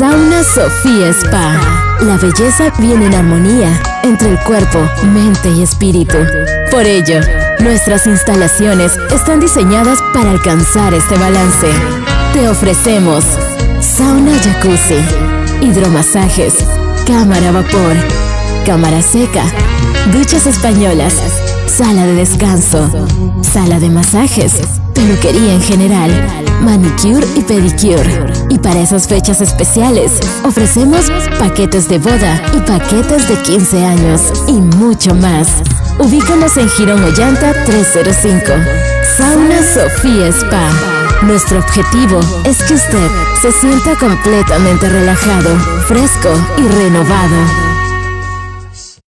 Sauna Sofía Spa. La belleza viene en armonía entre el cuerpo, mente y espíritu. Por ello, nuestras instalaciones están diseñadas para alcanzar este balance. Te ofrecemos sauna jacuzzi, hidromasajes, cámara vapor, cámara seca, duchas españolas, sala de descanso, sala de masajes, peluquería en general, manicure y pedicure. Y para esas fechas especiales, ofrecemos paquetes de boda y paquetes de 15 años y mucho más. Ubícanos en Girón Ollanta 305. Sauna Sofía Spa. Nuestro objetivo es que usted se sienta completamente relajado, fresco y renovado.